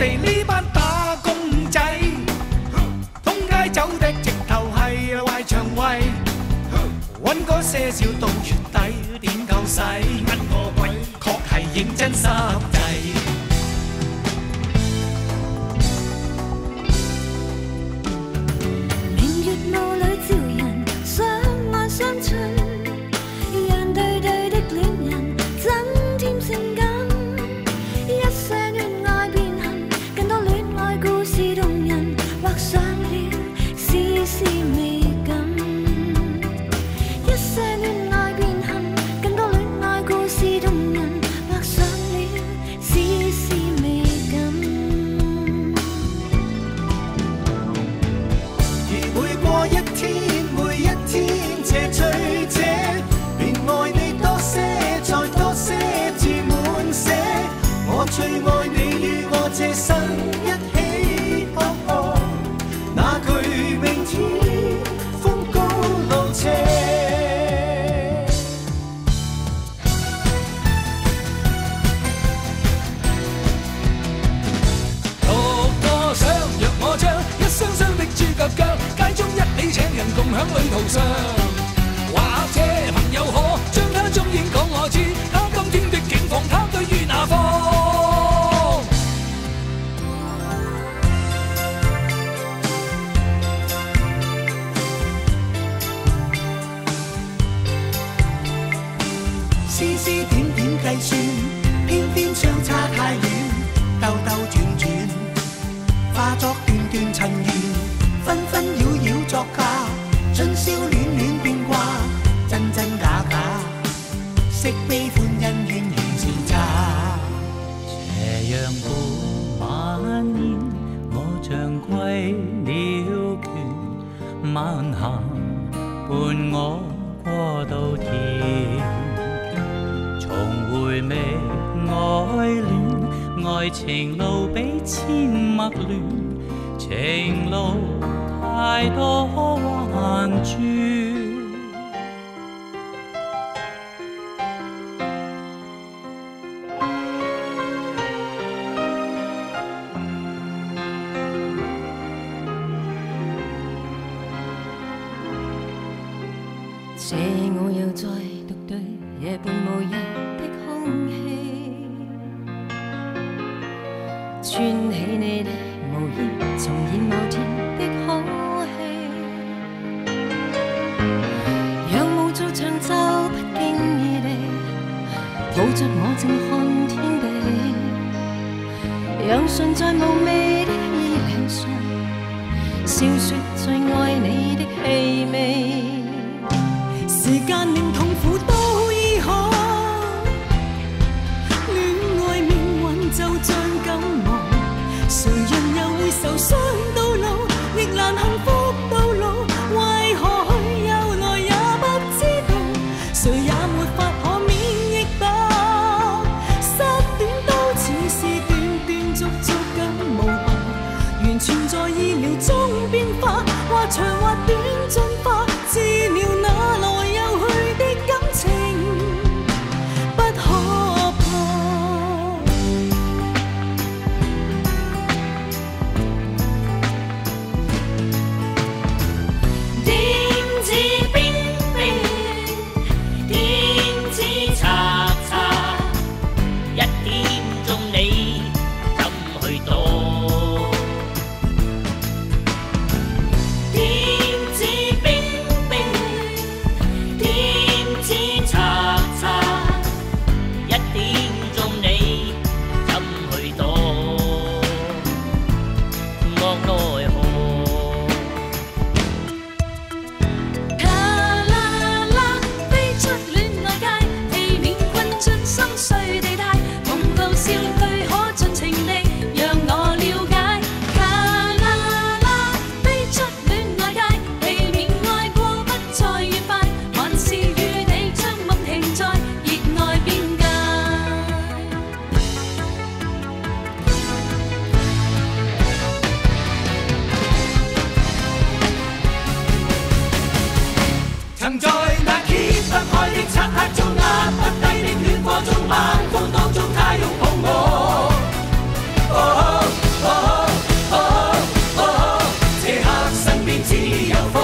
哋呢班打工仔，通街走的直頭係壞腸胃，揾嗰些少到月底點夠使？揾個鬼，確係認真濕滯。享旅途上。或者朋友可將他蹤影講丝丝点点计算，偏偏相差太远，兜兜转转，化作段段尘缘。纷纷扰扰作假，春宵暖暖变卦，真真假假，惜悲欢恩怨原是渣。斜阳伴晚烟，我像归了倦，晚霞伴我過稻田。戀，愛情路比千陌亂，情路太多彎轉。這我又再獨對夜半無人的空氣，穿起你的毛衣，重現某天的好戏。仰舞做長袖，不經意地抱着我正看天地，讓唇在無味的衣领上，笑說最愛你的氣味。意料中变化或长或短在那揭不开的漆黑中压不低的暖火中猛风当中，他拥抱我。哦哦哦哦哦，这刻身边只有风。